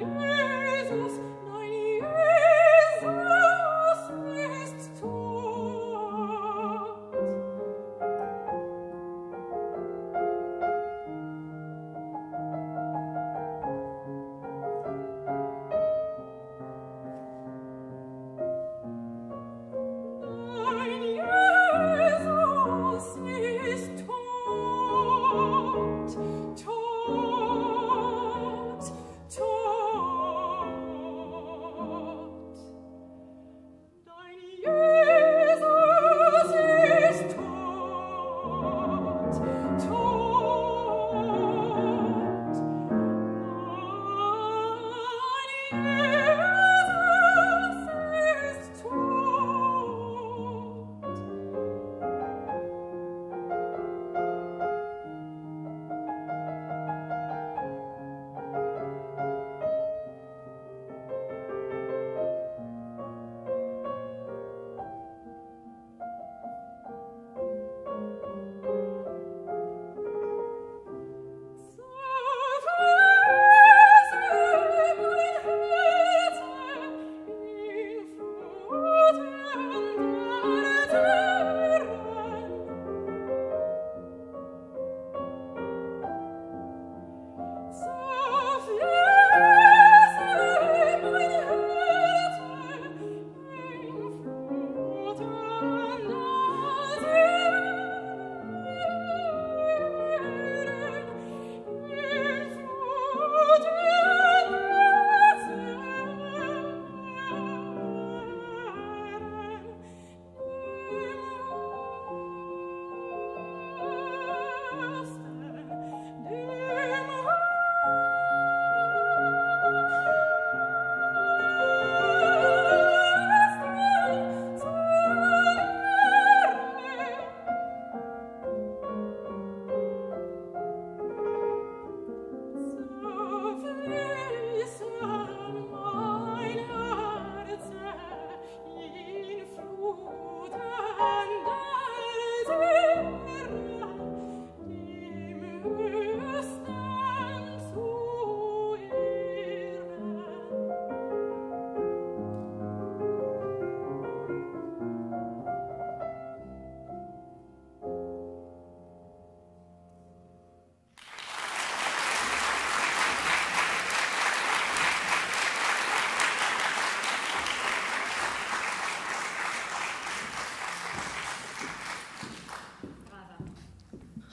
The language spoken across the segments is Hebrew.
you.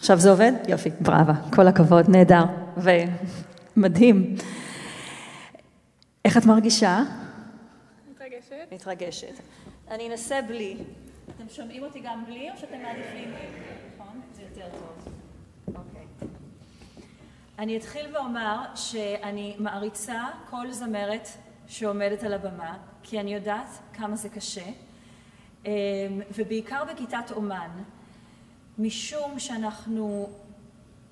עכשיו זה עובד? יופי, בראבה, כל הכבוד, נהדר ומדהים. איך את מרגישה? מתרגשת. מתרגשת. אני אנסה בלי. אתם שומעים אותי גם בלי או שאתם מעדיפים? נכון? זה יותר טוב. אוקיי. אני אתחיל ואומר שאני מעריצה כל זמרת שעומדת על הבמה, כי אני יודעת כמה זה קשה, אמ, ובעיקר בכיתת אומן, משום שאנחנו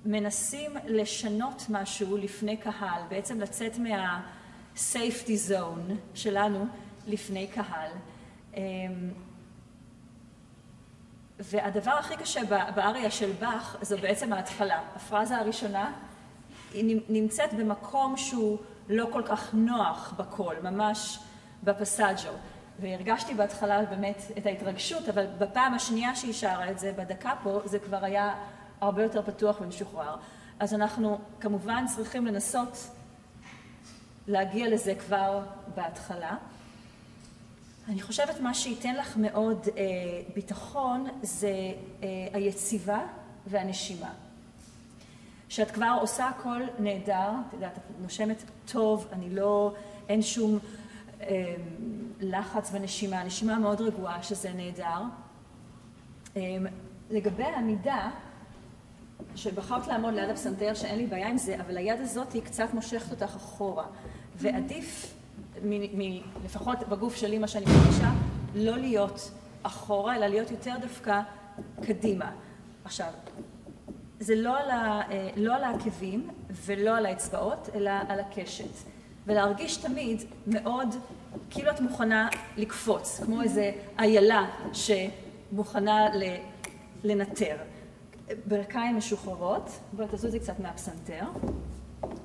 מנסים לשנות משהו לפני קהל, בעצם לצאת מה-safety zone שלנו לפני קהל. אמ, והדבר הכי קשה באריה של באך זו בעצם ההתחלה. הפרזה הראשונה היא נמצאת במקום שהוא לא כל כך נוח בקול, ממש בפסאג'ו. והרגשתי בהתחלה באמת את ההתרגשות, אבל בפעם השנייה שהיא שרה את זה, בדקה פה, זה כבר היה הרבה יותר פתוח ומשוחרר. אז אנחנו כמובן צריכים לנסות להגיע לזה כבר בהתחלה. אני חושבת מה שייתן לך מאוד אה, ביטחון זה אה, היציבה והנשימה. שאת כבר עושה הכל נהדר, את יודעת, את נושמת טוב, אני לא, אין שום לחץ בנשימה, נשימה מאוד רגועה שזה נהדר. אה, לגבי העמידה, שבחרת לעמוד ליד הפסנתר שאין לי בעיה עם זה, אבל היד הזאת היא קצת מושכת אותך אחורה, ועדיף לפחות בגוף שלי, מה שאני מרגישה, לא להיות אחורה, אלא להיות יותר דווקא קדימה. עכשיו, זה לא על, ה, אה, לא על העקבים ולא על האצבעות, אלא על הקשת. ולהרגיש תמיד מאוד, כאילו את מוכנה לקפוץ, כמו איזה איילה שמוכנה לנטר. ברכיים משוחררות, בואי תעשו את זה קצת מהפסנתר.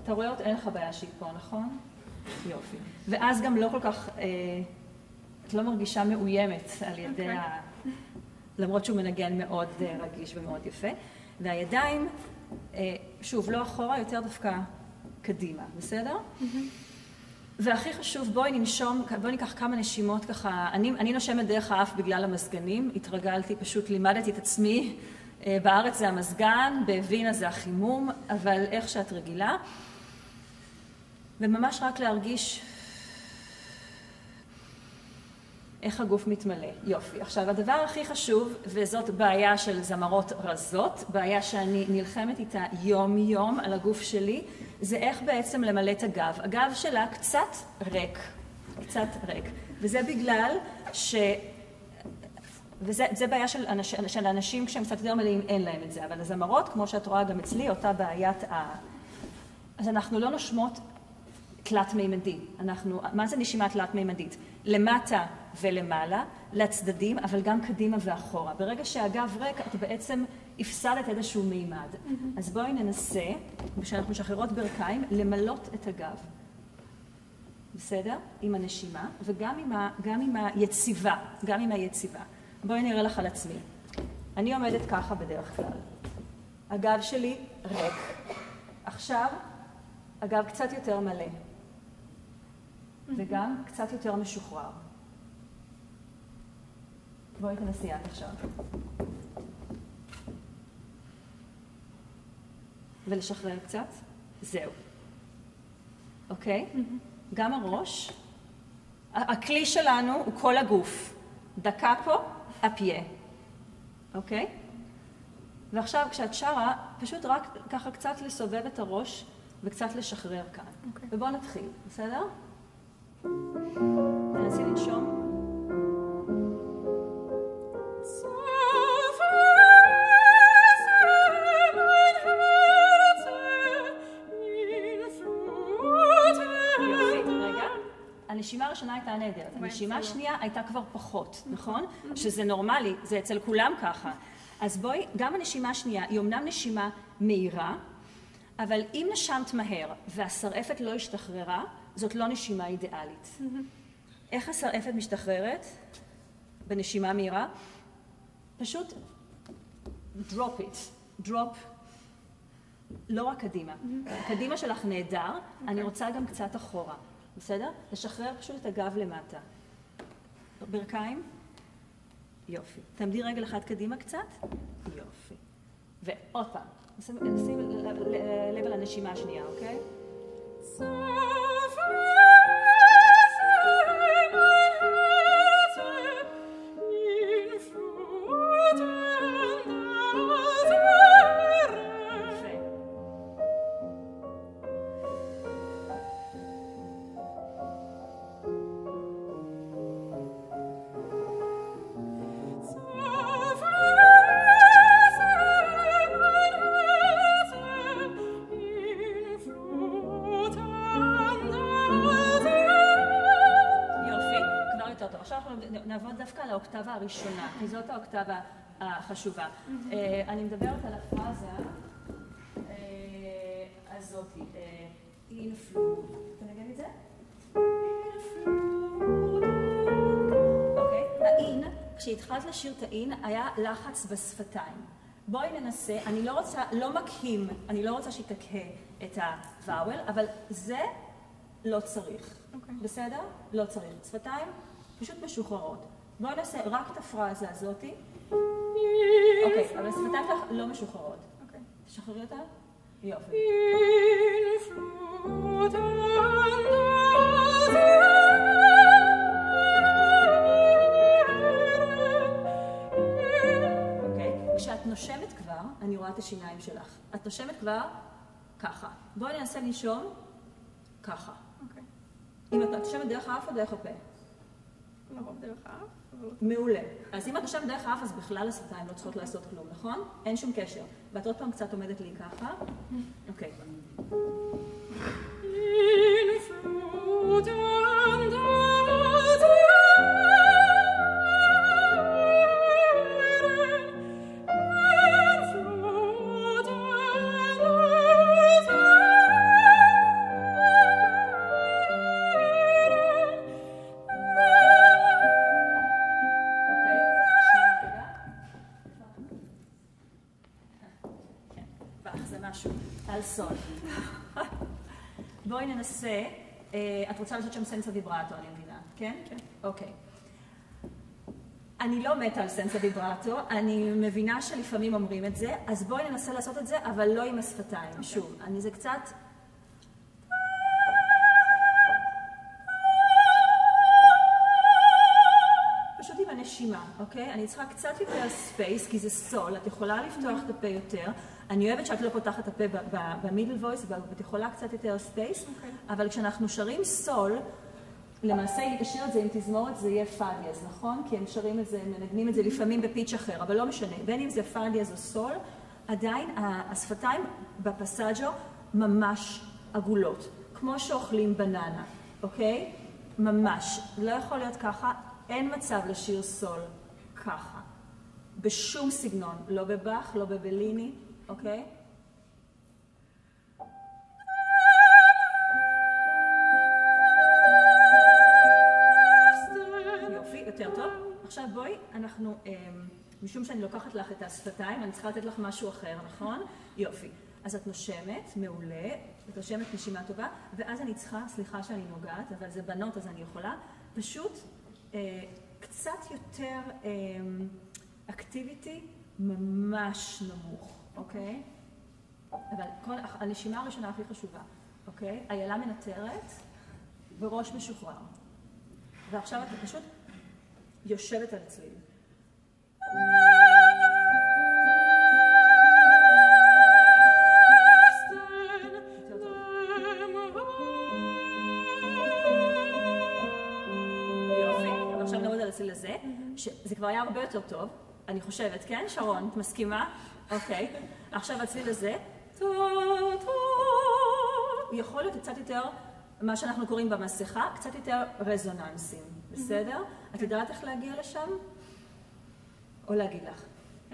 אתה רואה עוד, אין לך בעיה שהיא פה, נכון? יופי. ואז גם לא כל כך, אה, את לא מרגישה מאוימת על ידי okay. אוקיי. ה... למרות שהוא מנגן מאוד אה, רגיש ומאוד יפה. והידיים, אה, שוב, לא אחורה, יותר דווקא קדימה, בסדר? Mm-hmm. והכי חשוב, בואי ננשום, בואי ניקח כמה נשימות ככה, אני, אני נושמת דרך האף בגלל המזגנים, התרגלתי, פשוט לימדתי את עצמי, בארץ זה המזגן, בווינה זה החימום, אבל איך שאת רגילה. וממש רק להרגיש איך הגוף מתמלא. יופי. עכשיו, הדבר הכי חשוב, וזאת בעיה של זמרות רזות, בעיה שאני נלחמת איתה יום-יום על הגוף שלי, זה איך בעצם למלא את הגב. הגב שלה קצת ריק, קצת ריק. וזה בגלל ש... וזה בעיה של, אנש, של אנשים כשהם קצת יותר מלאים, אין להם את זה. אבל הזמרות, כמו שאת רואה גם אצלי, אותה בעיית ה... אז אנחנו לא נושמות תלת-מימדי. אנחנו, מה זה נשימה תלת-מימדית? למטה ולמעלה, לצדדים, אבל גם קדימה ואחורה. ברגע שהגב ריק, את בעצם הפסדת איזשהו מימד. Mm-hmm. אז בואי ננסה, כשאנחנו משחררות ברכיים, למלות את הגב. בסדר? עם הנשימה, וגם עם, ה, גם עם היציבה, גם עם היציבה. בואי נראה לך על עצמי. אני עומדת ככה בדרך כלל. הגב שלי ריק. עכשיו, הגב קצת יותר מלא. וגם קצת יותר משוחרר. בואי תנסי את עכשיו. ולשחרר קצת. זהו. אוקיי? גם הראש. הכלי שלנו הוא כל הגוף. דקה פה, אפיה. אוקיי? ועכשיו כשאת שרה, פשוט רק ככה קצת לסובב את הראש וקצת לשחרר כאן. אוקיי. ובואו נתחיל, בסדר? תנסי לנשום. הנשימה הראשונה הייתה נהדרת, הנשימה השנייה הייתה כבר פחות, נכון? שזה נורמלי, זה אצל כולם ככה. אז בואי, גם הנשימה השנייה היא אמנם נשימה מהירה, אבל אם נשמת מהר והשרעפת לא השתחררה, זאת לא נשימה אידיאלית. איך השרעפת משתחררת בנשימה מהירה? פשוט drop it, drop, לא רק קדימה. Mm-hmm. קדימה שלך נהדר. אני אוקיי. רוצה גם קצת אחורה, בסדר? לשחרר פשוט את הגב למטה. ברכיים? יופי. תעמדי רגל אחת קדימה קצת? יופי. ועוד פעם, נשים לב על הנשימה השנייה, אוקיי? האוקטבה הראשונה, כי זאת האוקטבה החשובה. אה, אני מדברת על הפרזה אה, הזאתי, אינפלו, אה, אתה נגן את זה? אוקיי, האין, כשהתחלת לשיר את האין, היה לחץ בשפתיים. בואי ננסה, אני לא רוצה, לא מקהים, אני לא רוצה שתקהה את הוואוול, אבל זה לא צריך. Okay. אוקיי. בסדר? לא צריך. שפתיים פשוט משוחררות. בואי נעשה רק את הפרזה הזאתי. אוקיי, אבל השפתיים שלך לא משוחררות. אוקיי. תשחררי אותה? יופי. אוקיי, כשאת נושמת כבר, אני רואה את השיניים שלך. את נושמת כבר ככה. בואי ננסה לנשום ככה. אוקיי. אם את נושמת דרך האף או דרך הפה? לרוב דרך האף. מעולה. אז אם את נושמת דרך האף, אז בכלל השפתיים לא צריכות לעשות כלום, נכון? אין שום קשר. ואת עוד פעם קצת עומדת לי ככה. אוקיי. ננסה, אה, את רוצה לעשות שם senza vibrato, אני מבינה, כן? כן. אוקיי. אני לא מתה על senza vibrato, אני מבינה שלפעמים אומרים את זה, אז בואי ננסה לעשות את זה, אבל לא עם השפתיים. Okay. שוב, אני זה קצת... פשוט עם הנשימה, אוקיי? אני צריכה קצת יותר space, כי זה סול, את יכולה לפתוח את הפה יותר. אני אוהבת שאת לא פותחת את הפה ב middle voice, ואת יכולה קצת יותר space, okay. אוקיי. אבל כשאנחנו שרים סול, למעשה אם תשירי את זה עם תזמורת זה יהיה פה דיאז, נכון? כי הם שרים את זה, מנגנים את זה לפעמים ב pitch אחר, אבל לא משנה, בין אם זה פה דיאז או סול, עדיין השפתיים ב passaggio ממש עגולות, כמו שאוכלים בננה, אוקיי? ממש. לא יכול להיות ככה, אין מצב לשיר סול ככה. בשום סגנון, לא בבאך, לא בבליני, אוקיי? יופי, יותר טוב. עכשיו בואי, אנחנו, אמ, משום שאני לוקחת לך את השפתיים, אני צריכה לתת לך משהו אחר, נכון? יופי. אז את נושמת, מעולה, את נושמת נשימה טובה, ואז אני צריכה, סליחה שאני נוגעת, אבל זה בנות אז אני יכולה, פשוט אה, קצת יותר אה, אקטיביטי ממש נמוך. אוקיי? אבל כל, הנשימה הראשונה הכי חשובה, אוקיי? איילה מנטרת וראש משוחרר. ועכשיו את פשוט יושבת על הצליל. הזה, שזה כבר היה הרבה יותר טוב, אני חושבת, כן, שרון? את מסכימה? אוקיי. עכשיו הצליל הזה, יכול להיות קצת יותר, מה שאנחנו קוראים במסכה, קצת יותר רזוננסים, בסדר? את יודעת איך להגיע לשם? או להגיד לך?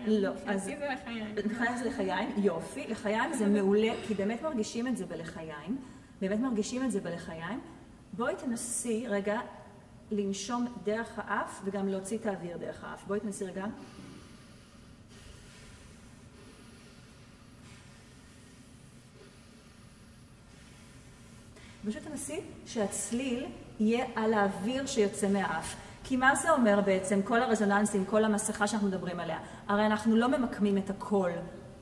לא. אז... זה לחיים. לחיים זה לחיים, יופי. לחיים זה מעולה, כי באמת מרגישים את זה בלחיים. באמת מרגישים את זה בלחיים. בואי תנסי רגע לנשום דרך האף וגם להוציא את האוויר דרך האף. בואי תנסי רגע. פשוט תנסי שהצליל יהיה על האוויר שיוצא מהאף. כי מה זה אומר בעצם, כל הרזוננסים, כל המסכה שאנחנו מדברים עליה? הרי אנחנו לא ממקמים את הקול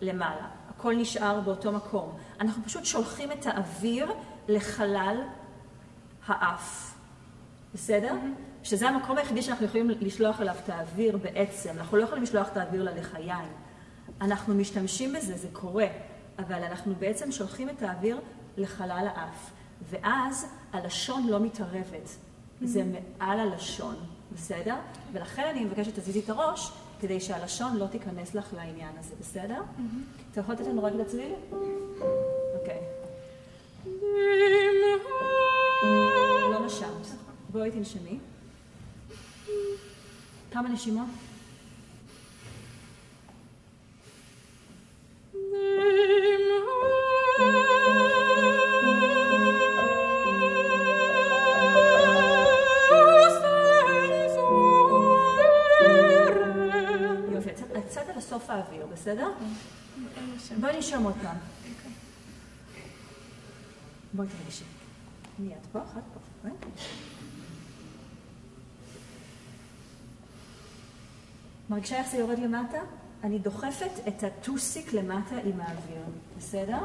למעלה. הכל נשאר באותו מקום. אנחנו פשוט שולחים את האוויר לחלל האף. בסדר? שזה המקום היחידי שאנחנו יכולים לשלוח אליו את האוויר בעצם. אנחנו לא יכולים לשלוח את האוויר ללחיים. אנחנו משתמשים בזה, זה קורה, אבל אנחנו בעצם שולחים את האוויר לחלל האף. ואז הלשון לא מתערבת. זה מעל הלשון, בסדר? ולכן אני מבקשת שתזיזי את הראש, כדי שהלשון לא תיכנס לך לעניין הזה, בסדר? אתה יכול לתת לנו רגע לצליל? אוקיי. לא נשמת. בואי תנשמי. כמה נשימות? בסדר? בואי נשם עוד פעם. בואי. מי את פה? את פה. מרגישה איך זה יורד למטה? אני דוחפת את הטוסיק למטה עם האוויר, בסדר?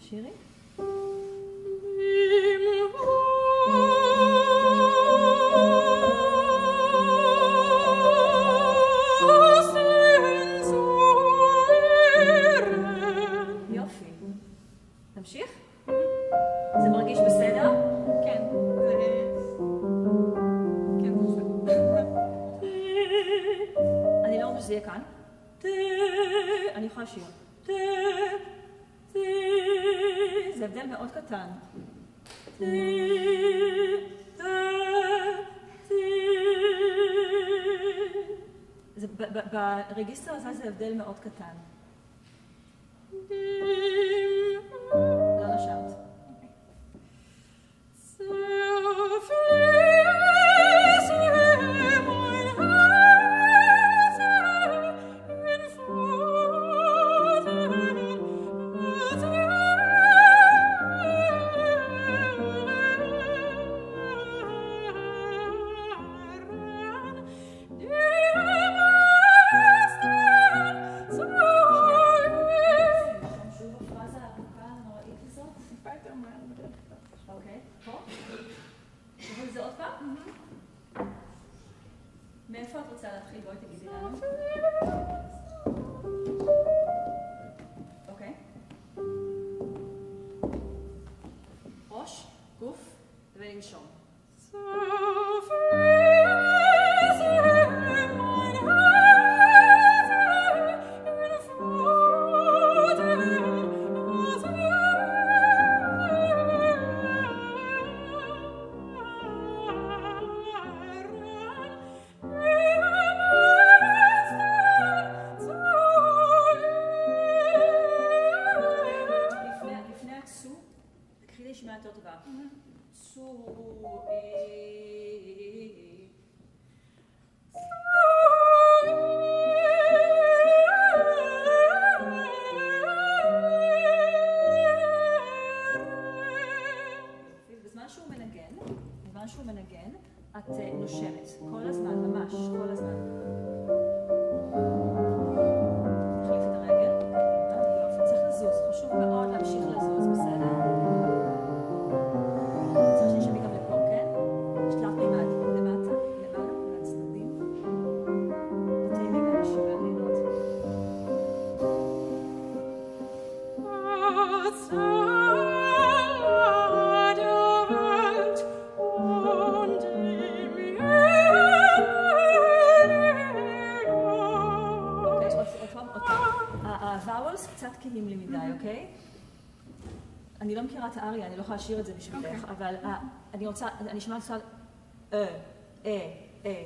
תשאירי. ברגיסטר הזה זה הבדל מאוד קטן. יכולה לשיר את זה בשבילך, אבל ה- אני רוצה, אני שומעת קצת אה, אה, אה.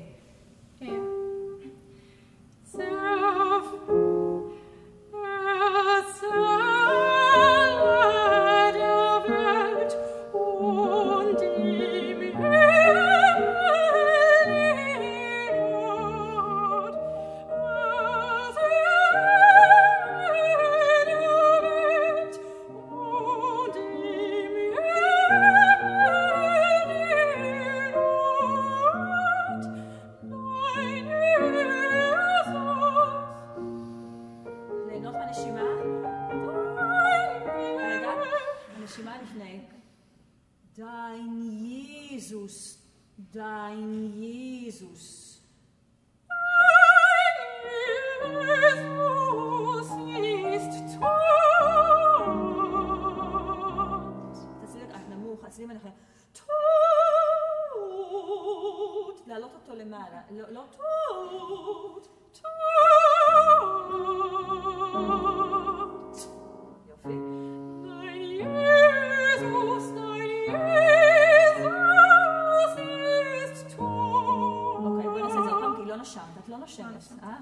לא נושמת, אה?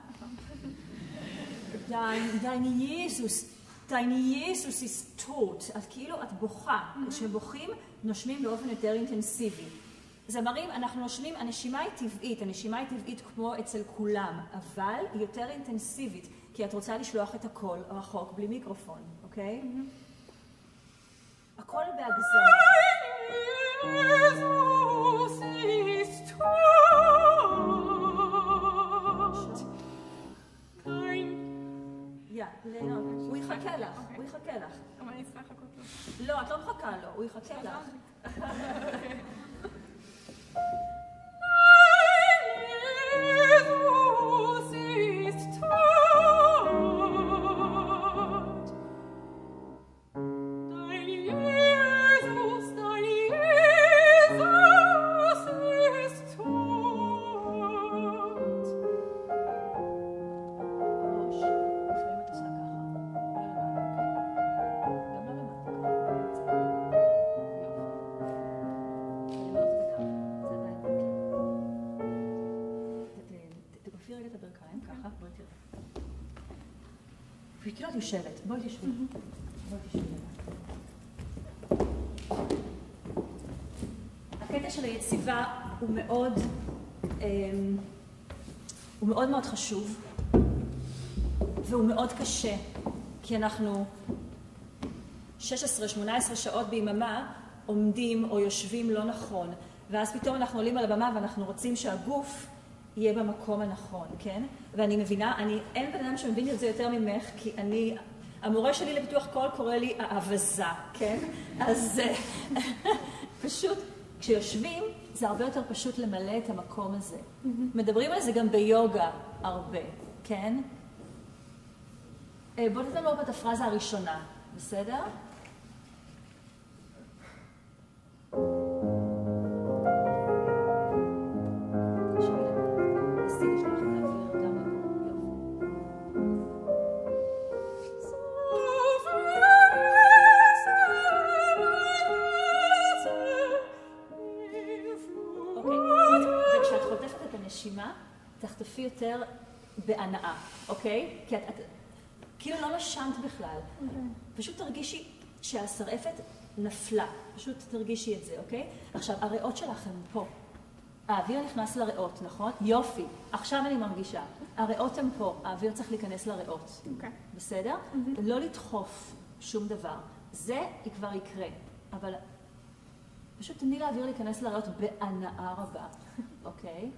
dein, dein Jesus, dein Jesus ist tot. את כאילו, את בוכה. כשבוכים, נושמים באופן יותר אינטנסיבי. זמרים, אנחנו נושמים, הנשימה היא טבעית, הנשימה היא טבעית כמו אצל כולם, אבל היא יותר אינטנסיבית, כי את רוצה לשלוח את הקול רחוק בלי מיקרופון, אוקיי? הכל בהגזמה. יא, ליהנות. הוא יחכה לך, הוא יחכה לך. אבל אני אצטרך לחכות לו. לא, את לא מחכה לו, הוא יחכה לך. יושבת, בואי תשבי. בואי תשבי. הקטע של היציבה הוא מאוד, אמ, הוא מאוד מאוד חשוב. והוא מאוד קשה, כי אנחנו 16-18 שעות ביממה עומדים או יושבים לא נכון, ואז פתאום אנחנו עולים על הבמה ואנחנו רוצים שהגוף יהיה במקום הנכון, כן? ואני מבינה, אני, אין בן אדם שמבין את זה יותר ממך, כי אני, המורה שלי לפיתוח קול קורא לי האבזה, כן? אז אה, פשוט, כשיושבים, זה הרבה יותר פשוט למלא את המקום הזה. מדברים על זה גם ביוגה הרבה, כן? אה, בוא ניתן לו את הפרזה הראשונה, בסדר? הנשימה, תחטפי יותר בהנאה, אוקיי? כי את, את כאילו לא נשמת בכלל. פשוט תרגישי שהשרעפת נפלה. פשוט תרגישי את זה, אוקיי? עכשיו, הריאות שלך הן פה. האוויר נכנס לריאות, נכון? יופי. עכשיו אני מרגישה. הריאות הן פה, האוויר צריך להיכנס לריאות. אוקיי. בסדר? לא לדחוף שום דבר. זה כבר יקרה, אבל פשוט תני לאוויר להיכנס לריאות בהנאה רבה, אוקיי?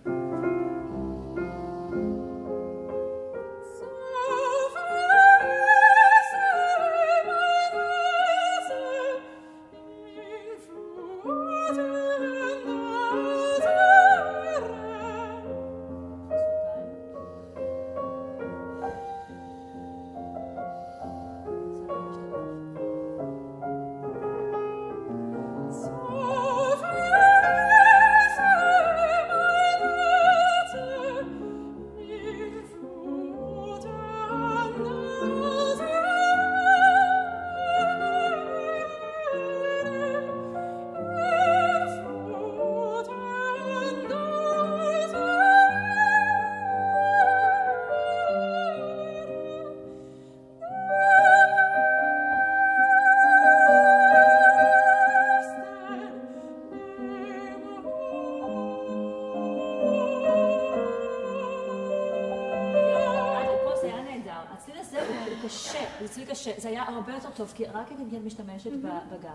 יותר טוב, כי רק אם את משתמשת ב- בגל.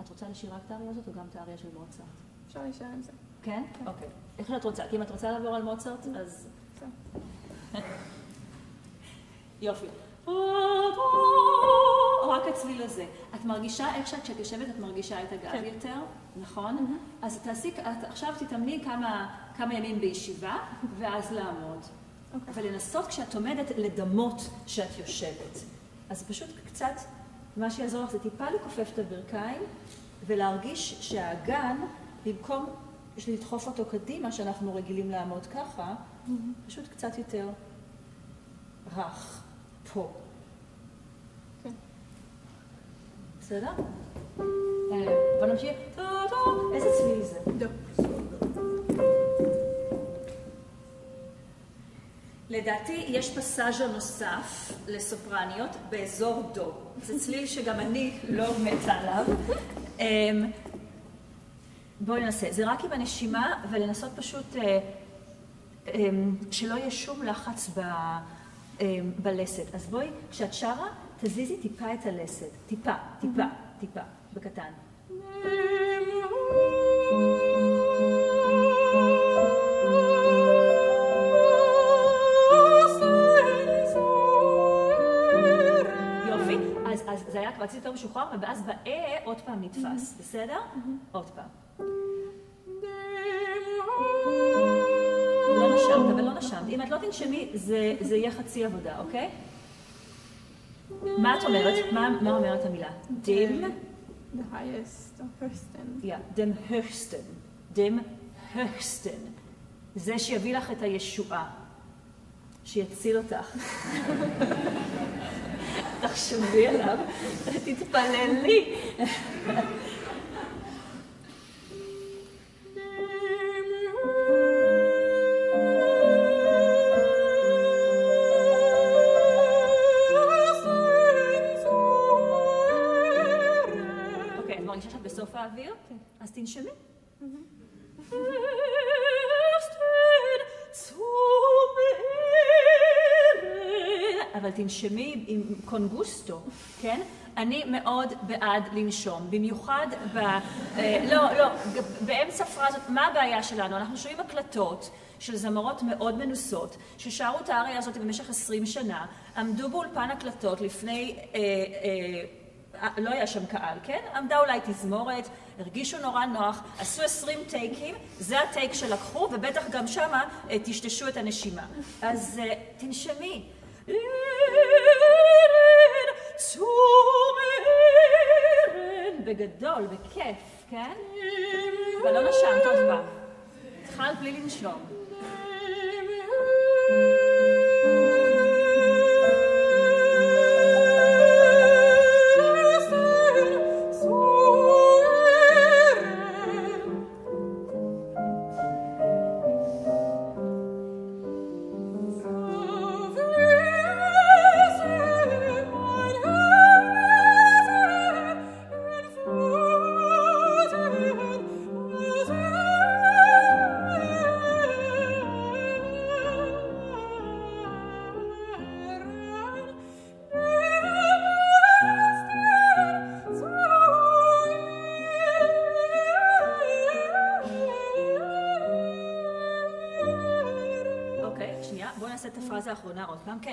את רוצה לשיר רק את האריה הזאת או גם את האריה של מוצרט? אפשר להישאר עם זה. כן? אוקיי. איך שאת רוצה. כי אם את רוצה לעבור על מוצרט, אז... יופי. רק הצליל הזה. את מרגישה איך שאת, כשאת יושבת, את מרגישה את הגב כן. יותר, נכון? אז תעשי, את עכשיו תתאמני כמה, כמה ימים בישיבה, ואז לעמוד. אוקיי. ולנסות כשאת עומדת לדמות שאת יושבת. אז פשוט קצת, מה שיעזור לך זה טיפה לכופף את הברכיים, ולהרגיש שהאגן, במקום לדחוף אותו קדימה, שאנחנו רגילים לעמוד ככה, פשוט קצת יותר רך, פה. כן. בסדר? אה, בוא נמשיך. איזה צליל זה? לדעתי יש פסאז'ה נוסף לסופרניות באזור דו. זה צליל שגם אני לא מתה עליו. אמ, בואי ננסה. זה רק עם הנשימה ולנסות פשוט אה, אמ, שלא יהיה שום לחץ ב, אמ, בלסת. אז בואי, כשאת שרה, תזיזי טיפה את הלסת. טיפה, טיפה, טיפה, בקטן. קצת יותר משוחרר, ואז באה עוד פעם נתפס, בסדר? עוד פעם. לא נשמת, אבל לא נשמת. אם את לא תנשמי, זה, יהיה חצי עבודה, אוקיי? מה את אומרת? מה, אומרת המילה? dim, The highest of person. yeah, dem höchsten. dem höchsten. זה שיביא לך את הישועה. שיציל אותך. תחשבי עליו, תתפללי. תנשמי עם קונגוסטו, כן? אני מאוד בעד לנשום, במיוחד ב... אה, לא, לא, באמצע פרזות, מה הבעיה שלנו? אנחנו שומעים הקלטות של זמרות מאוד מנוסות, ששרו את האריה הזאת במשך 20 שנה, עמדו באולפן הקלטות לפני... אה, אה, לא היה שם קהל, כן? עמדה אולי תזמורת, הרגישו נורא נוח, עשו 20 טייקים, זה הטייק שלקחו, ובטח גם שמה טשטשו את הנשימה. אז אה, תנשמי. בגדול, בכיף, כן? ולא נשמת עוד פעם. התחלת בלי לנשום.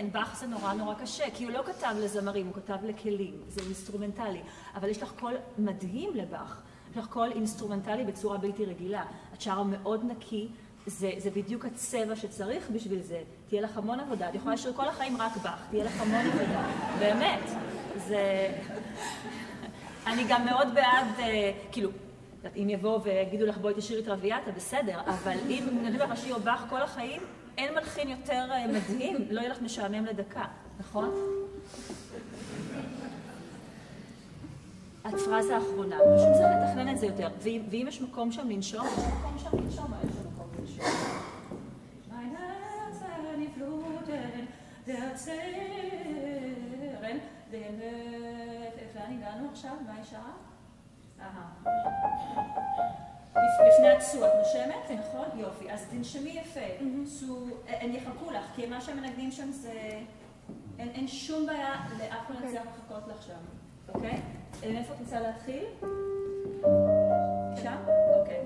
כן, באך זה נורא נורא קשה, כי הוא לא כתב לזמרים, הוא כתב לכלים, זה אינסטרומנטלי. אבל יש לך קול מדהים לבאך. יש לך קול אינסטרומנטלי בצורה בלתי רגילה. את שרה מאוד נקי, זה, זה בדיוק הצבע שצריך בשביל זה. תהיה לך המון עבודה, את יכולה לשיר כל החיים רק באך, תהיה לך המון עבודה. באמת. זה... אני גם מאוד בעד, אה, כאילו, אם יבואו ויגידו לך בואי תשירי טרוויאטה, בסדר, אבל אם נגיד לך לשיר באך כל החיים, אין מלחין יותר אה, מדהים, לא יהיה לך משעמם לדקה, נכון? הפרזה האחרונה, פשוט צריך לתכנן את זה יותר, ואם, יש מקום שם לנשום, יש מקום שם לנשום, מה יש מקום לנשום? לאן הגענו עכשיו? מה היא שרה? אהה. לפ- לפני הצו, את נושמת? נכון? יופי. אז תנשמי יפה. צו, הם יחכו לך, כי מה שהם מנגנים שם זה... אין, שום בעיה לאף אחד יצליח לחכות לך שם, אוקיי? מאיפה את רוצה להתחיל? שם? אוקיי.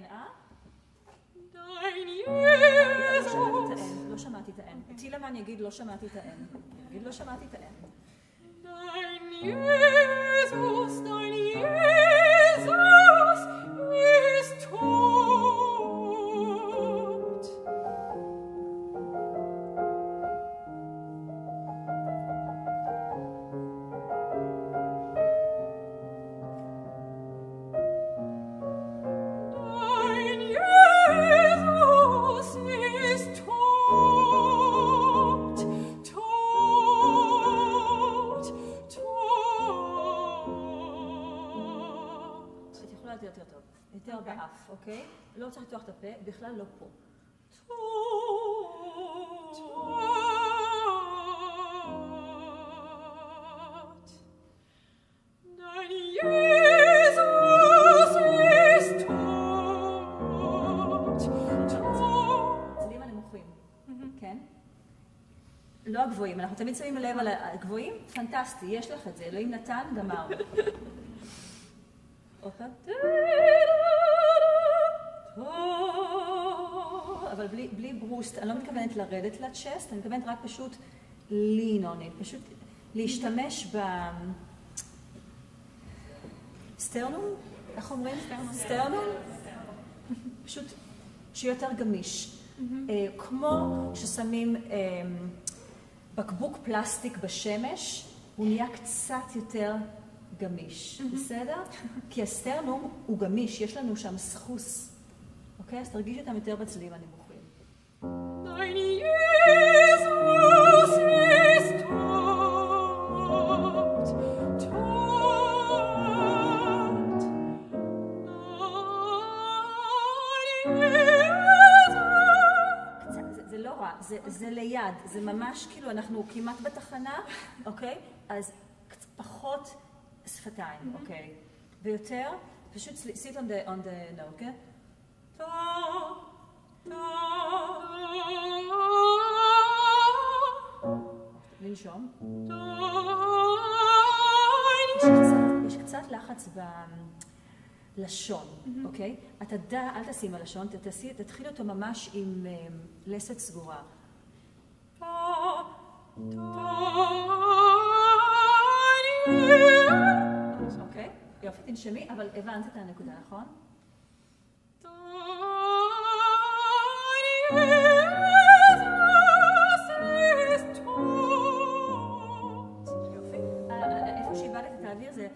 מהאן, אה? Dein לא שמעתי את Jesus, האן, לא שמעתי את האן. טילמן יגיד לא שמעתי את האן. יגיד לא שמעתי את האן. dein Jesus, dein Jesus אנחנו תמיד שמים לב על הגבוהים, פנטסטי, יש לך את זה, אלוהים נתן, גמרנו. אבל בלי, בלי ברוסט, אני לא מתכוונת לרדת לצ'סט, אני מתכוונת רק פשוט lean on it, פשוט להשתמש ב... סטרנום? איך אומרים? סטרנום? פשוט שיהיה יותר גמיש. אה, כמו ששמים אה, בקבוק פלסטיק בשמש, הוא נהיה קצת יותר גמיש, בסדר? כי הסטרנום הוא גמיש, יש לנו שם סחוס, אוקיי? אז תרגיש אותם יותר בצלילים הנמוכים. Dein Jesus ist זה זה, ליד, זה ממש כאילו, אנחנו כמעט בתחנה, אוקיי? אז פחות שפתיים, אוקיי? ויותר, פשוט sit on the, on the note, כן? טוב, לנשום. יש קצת, יש קצת לחץ בלשון, אוקיי? אתה דע, אל תשים ת- תעשי- תתחיל אותו ממש עם אה, לסת סגורה. אוקיי? יופי, תנשמי, אבל הבנת את הנקודה, נכון? יופי. אה, אה, איפה שאיבדת את האוויר זה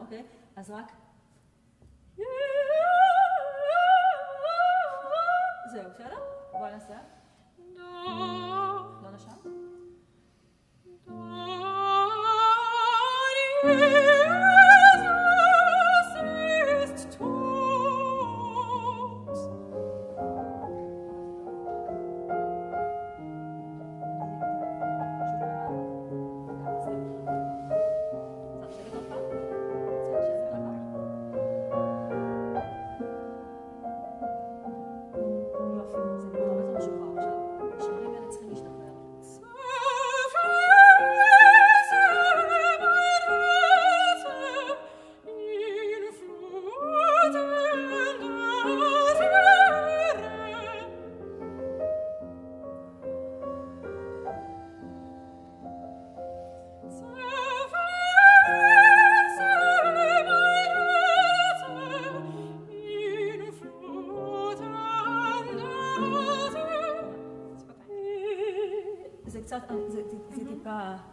אוקיי? אז רק...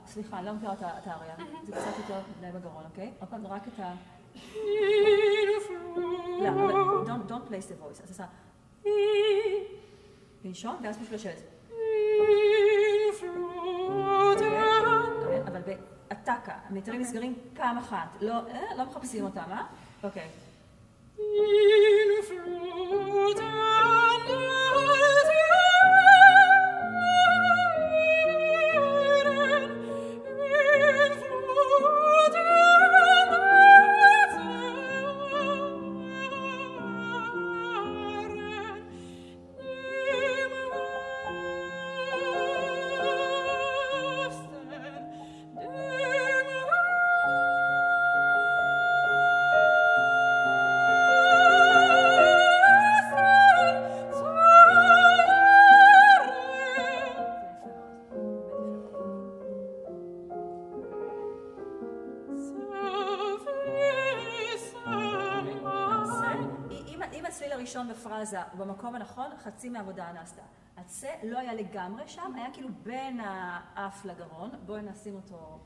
סליחה, אני לא מכירה את האריה, זה קצת יותר מדי בגרון, אוקיי? עוד פעם, רק את ה... לא, אבל don't, don't place the voice, אז עושה... לנשום, ואז פשוט לשבת. אוקיי? אבל באטקה, המיתרים נסגרים פעם אחת, לא, אה, לא מחפשים אותם, אה? אוקיי. במקום הנכון, חצי מהעבודה נעשתה. הצא לא היה לגמרי שם, היה כאילו בין האף לגרון. בואי נשים אותו...